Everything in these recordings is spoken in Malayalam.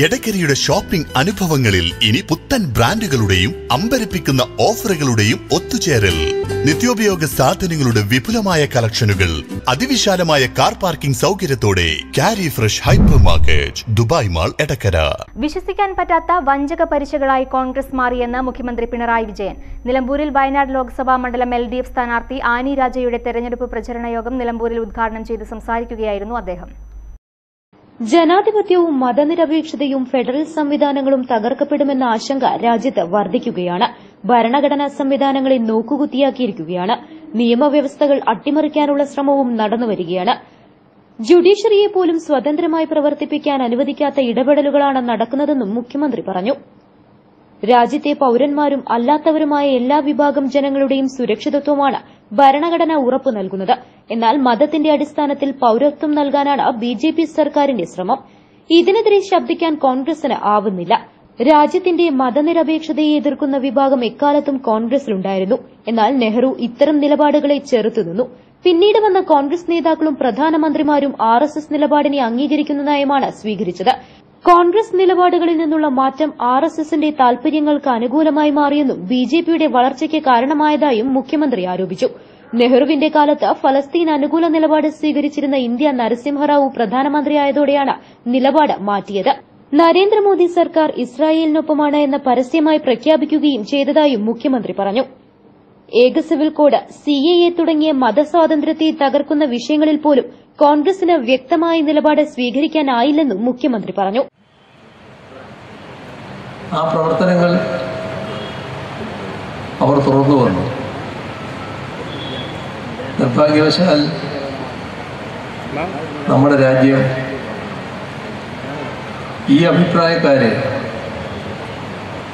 എടക്കരയുടെ ഷോപ്പിംഗ് അനുഭവങ്ങളിൽ ഇനി പുത്തൻ ബ്രാൻഡുകളുടെയും അമ്പരപ്പിക്കുന്ന ഓഫറുകളുടെയും ഒത്തുചേരൽ. നിത്യോപയോഗ സാധനങ്ങളുടെ വിപുലമായ കളക്ഷനുകൾ അതിവിശാലമായ കാർ പാർക്കിംഗ് സൗകര്യത്തോടെ കാരി fresh hypermarket Dubai mall Edakkara. വിശ്വസിക്കാൻ പറ്റാത്ത വഞ്ചക പരീക്ഷകളായി കോൺഗ്രസ് മാറിയെന്ന് മുഖ്യമന്ത്രി പിണറായി വിജയൻ. നിലമ്പൂരിൽ വയനാട് ലോക്സഭാ മണ്ഡലം എൽ ഡി എഫ് സ്ഥാനാർത്ഥി ആനി രാജയുടെ തെരഞ്ഞെടുപ്പ് പ്രചരണ യോഗം നിലമ്പൂരിൽ ഉദ്ഘാടനം ചെയ്ത് സംസാരിക്കുകയായിരുന്നു അദ്ദേഹം. ജനാധിപത്യവും മതനിരപേക്ഷതയും ഫെഡറൽ സംവിധാനങ്ങളും തകർക്കപ്പെടുമെന്ന ആശങ്ക രാജ്യത്ത് വർദ്ധിക്കുകയാണ്. ഭരണഘടനാ സംവിധാനങ്ങളെ നോക്കുകുത്തിയാക്കിയിരിക്കുകയാണ്. നിയമവ്യവസ്ഥകൾ അട്ടിമറിക്കാനുള്ള ശ്രമവും നടന്നുവരികയാണ്. ജുഡീഷ്യറിയെ പോലും സ്വതന്ത്രമായി പ്രവർത്തിപ്പിക്കാൻ അനുവദിക്കാത്ത ഇടപെടലുകളാണ് നടക്കുന്നതെന്നും മുഖ്യമന്ത്രി പറഞ്ഞു. രാജ്യത്തെ പൌരന്മാരും അല്ലാത്തവരുമായ എല്ലാ വിഭാഗം ജനങ്ങളുടെയും സുരക്ഷിതത്വമാണ് ഭരണഘടന ഉറപ്പു നൽകുന്നത്. എന്നാൽ മതത്തിന്റെ അടിസ്ഥാനത്തിൽ പൌരത്വം നൽകാനാണ് ബിജെപി സർക്കാരിന്റെ ശ്രമം. ഇതിനെതിരെ ശബ്ദിക്കാൻ കോൺഗ്രസിന് ആവുന്നില്ല. രാജ്യത്തിന്റെ മതനിരപേക്ഷതയെ എതിർക്കുന്ന വിഭാഗം എക്കാലത്തും കോൺഗ്രസിലുണ്ടായിരുന്നു. എന്നാൽ നെഹ്റു ഇത്തരം നിലപാടുകളെ ചെറുത്തുനിന്നു പിന്നീട് വന്ന കോൺഗ്രസ് നേതാക്കളും പ്രധാനമന്ത്രിമാരും ആർ നിലപാടിനെ അംഗീകരിക്കുന്ന നയമാണ് സ്വീകരിച്ചത്. കോൺഗ്രസ് നിലപാടുകളിൽ നിന്നുള്ള മാറ്റം ആർ എസ് എസിന്റെ താൽപര്യങ്ങൾക്ക് അനുകൂലമായി മാറിയെന്നും ബിജെപിയുടെ വളർച്ചയ്ക്ക് കാരണമായതായും മുഖ്യമന്ത്രി ആരോപിച്ചു. നെഹ്റുവിന്റെ കാലത്ത് ഫലസ്തീൻ അനുകൂല നിലപാട് സ്വീകരിച്ചിരുന്ന ഇന്ത്യ നരസിംഹറാവു പ്രധാനമന്ത്രിയായതോടെയാണ് നിലപാട് മാറ്റിയത്. നരേന്ദ്രമോദി സർക്കാർ ഇസ്രായേലിനൊപ്പമാണ് എന്ന് പരസ്യമായി പ്രഖ്യാപിക്കുകയും ചെയ്തതായും മുഖ്യമന്ത്രി പറഞ്ഞു. ഏക സിവിൽ കോഡ് സിഎഎ തുടങ്ങിയ മതസ്വാതന്ത്ര്യത്തെ തകർക്കുന്ന വിഷയങ്ങളിൽ പോലും കോൺഗ്രസിന് വ്യക്തമായ നിലപാട് സ്വീകരിക്കാനായില്ലെന്നും മുഖ്യമന്ത്രി പറഞ്ഞു. ആ പ്രവർത്തനങ്ങൾ അവർ തുറന്നു വന്നു. നിർഭാഗ്യവശാൽ നമ്മുടെ രാജ്യം ഈ അഭിപ്രായക്കാരെ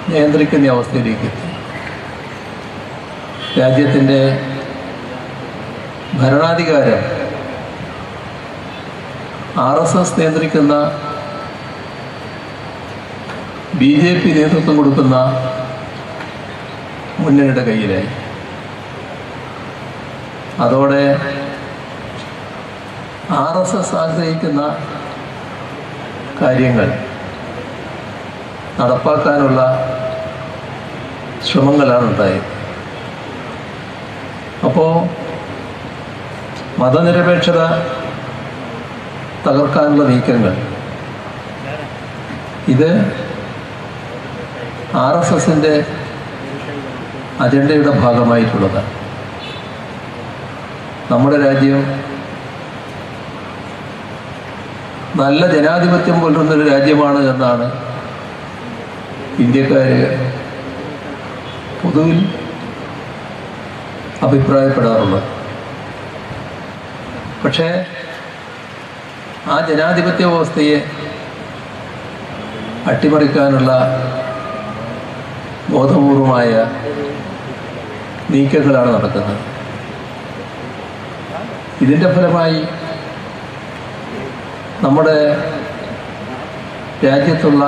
നിയന്ത്രിക്കുന്ന അവസ്ഥയിലേക്ക് എത്തി. രാജ്യത്തിന്റെ ഭരണാധികാരം ആർ എസ് എസ് നിയന്ത്രിക്കുന്ന ബി ജെ പി നേതൃത്വം കൊടുക്കുന്ന മുന്നണിയുടെ കയ്യിലായി അതോടെ ആർ എസ് എസ് ആഗ്രഹിക്കുന്ന കാര്യങ്ങൾ നടപ്പാക്കാനുള്ള ശ്രമങ്ങളാണ് ഉണ്ടായത്. അപ്പോൾ മതനിരപേക്ഷത തകർക്കാനുള്ള നീക്കങ്ങൾ. ഇത് ആർ എസ് എസിന്റെ അജണ്ടയുടെ ഭാഗമായിട്ടുള്ളതാണ് നമ്മുടെ രാജ്യം നല്ല ജനാധിപത്യം പുലർന്നൊരു രാജ്യമാണ് എന്നാണ് ഇന്ത്യക്കാർ പൊതുവിൽ അഭിപ്രായപ്പെടാറുള്ളത്. പക്ഷേ ആ ജനാധിപത്യ വ്യവസ്ഥയെ അട്ടിമറിക്കാനുള്ള ബോധപൂർവമായ നീക്കങ്ങളാണ് നടക്കുന്നത്. ഇതിന്റെ ഫലമായി നമ്മുടെ രാജ്യത്തുള്ള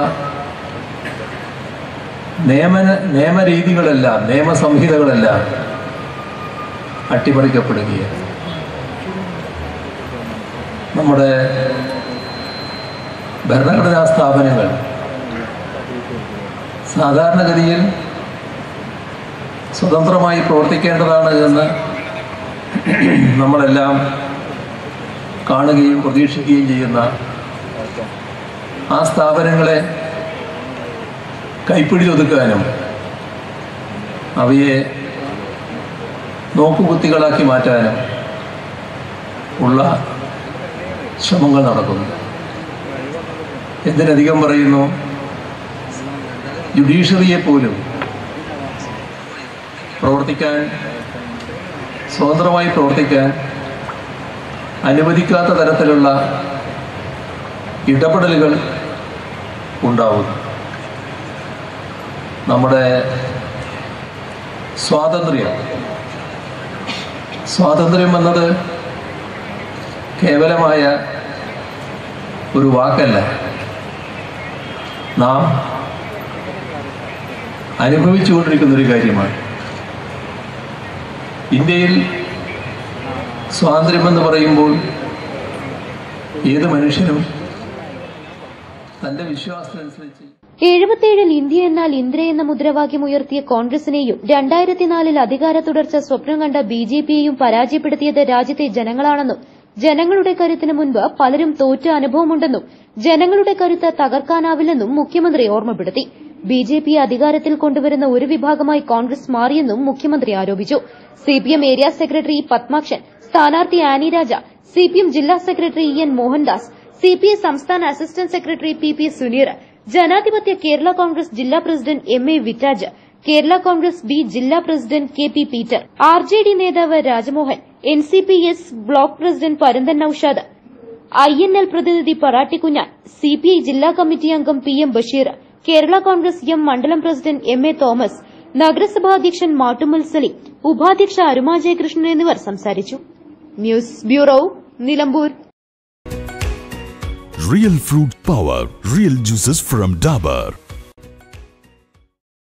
നിയമന നിയമരീതികളെല്ലാം നിയമസംഹിതകളെല്ലാം അട്ടിമറിക്കപ്പെടുകയാണ്. നമ്മുടെ ഭരണഘടനാ സ്ഥാപനങ്ങൾ സാധാരണഗതിയിൽ സ്വതന്ത്രമായി പ്രവർത്തിക്കേണ്ടതാണ് എന്ന് നമ്മളെല്ലാം കാണുകയും പ്രതീക്ഷിക്കുകയും ചെയ്യുന്ന ആ സ്ഥാപനങ്ങളെ കൈപ്പിടിയൊതുക്കാനും അവയെ നോക്കുകുത്തികളാക്കി മാറ്റാനും ഉള്ള ശ്രമങ്ങൾ നടക്കുന്നു. എന്തിനധികം പറയുന്നു? ജുഡീഷ്യറിയെ പോലും പ്രവർത്തിക്കാൻ സ്വതന്ത്രമായി പ്രവർത്തിക്കാൻ അനുവദിക്കാത്ത തരത്തിലുള്ള ഇടപെടലുകൾ ഉണ്ടാവും നമ്മുടെ സ്വാതന്ത്ര്യം. സ്വാതന്ത്ര്യം എന്നത് കേവലമായ ഒരു വാക്കല്ല? നാം അനുഭവിച്ചുകൊണ്ടിരിക്കുന്ന ഒരു കാര്യമാണ്. ഇന്ത്യയിൽ സ്വാതന്ത്ര്യമെന്ന് പറയുമ്പോൾ ഏത് മനുഷ്യനും തന്റെ വിശ്വാസത്തിനനുസരിച്ച് എഴുപത്തിയേഴിൽ ഇന്ത്യ എന്നാൽ ഇന്ദ്ര എന്ന മുദ്രാവാക്യം ഉയർത്തിയ കോൺഗ്രസിനെയും രണ്ടായിരത്തിനാലിൽ അധികാര തുടർച്ച സ്വപ്നം കണ്ട ബി ജെ പിയെയും പരാജയപ്പെടുത്തിയത് രാജ്യത്തെ ജനങ്ങളാണെന്നും ജനങ്ങളുടെ കരുത്തിന് മുൻപ് പലരും തോറ്റ അനുഭവമുണ്ടെന്നും ജനങ്ങളുടെ കരുത്ത് തകർക്കാനാവില്ലെന്നും മുഖ്യമന്ത്രി ഓർമ്മപ്പെടുത്തി. ബി ജെ പി അധികാരത്തിൽ കൊണ്ടുവരുന്ന ഒരു വിഭാഗമായി കോൺഗ്രസ് മാറിയെന്നും മുഖ്യമന്ത്രി ആരോപിച്ചു. സിപിഎം ഏരിയ സെക്രട്ടറി പത്മാക്ഷൻ സ്ഥാനാർത്ഥി ആനി രാജ സിപിഎം ജില്ലാ secretary E N Mohandas CPI സംസ്ഥാന assistant secretary P P Suneer ജനാധിപത്യ കേരള കോൺഗ്രസ് ജില്ലാ president M A വിറ്റാജ് Kerala Congress B ജില്ലാ president K P Peter R J D നേതാവ് Rajamohan N C P S block president Paranthan Noushad I N L പ്രതിനിധി പറാട്ടിക്കുഞ്ഞാൻ സി പി ഐ ജില്ലാ കമ്മിറ്റി അംഗം P M Basheer Kerala Congress M മണ്ഡലം പ്രസിഡന്റ് എം എ തോമസ് നഗരസഭാ അധ്യക്ഷൻ മാട്ടുമൽ സലീം ഉപാധ്യക്ഷ അരുമ ജയകൃഷ്ണൻ എന്നിവർ സംസാരിച്ചു news bureau Nilambur real fruit power real juices from Dabur.